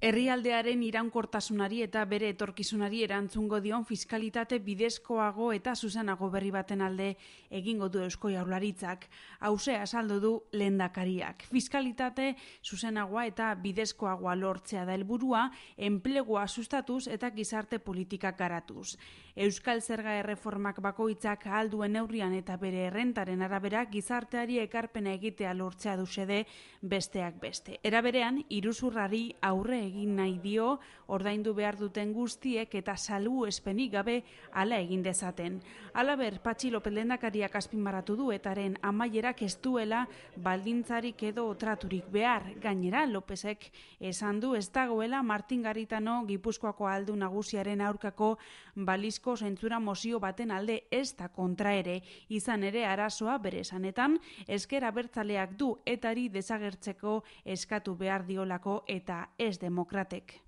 Herrialdearen iraunkortasunari eta bere etorkizunari erantzungo dion fiskalitate bidezkoago eta zuzenago berri baten alde egingo du Eusko Jaurlaritzak. Hauze asaldu du lehendakariak. Fiskalitate zuzenagoa eta bidezkoagoa lortzea da helburua, enplegua sustatuz eta gizarte politikak garatuz. Euskal Zerga erreformak bakoitzak alduen neurrian eta bere errentaren arabera gizarteari ekarpena egitea lortzea du besteak beste. Era berean, iruzurrari aurre egin nahi dio ordaindu behar duten guztiek eta salu espenik gabe ala egin dezaten. Alaber, Patxi Lopez lendakariak azpimarratu du etaren amaierak ez duela baldintzarik edo traturik behar. Gainera, Lopezek esan du ez dagoela Martin Garitano Gipuzkoako aldu nagusiaren aurkako balizko zentzura mozio baten alde ez da kontra ere. Izan ere arazoa bere esanetan, eskera bertzaleak du etari desagertzeko eskatu behar diolako eta ez demokratek.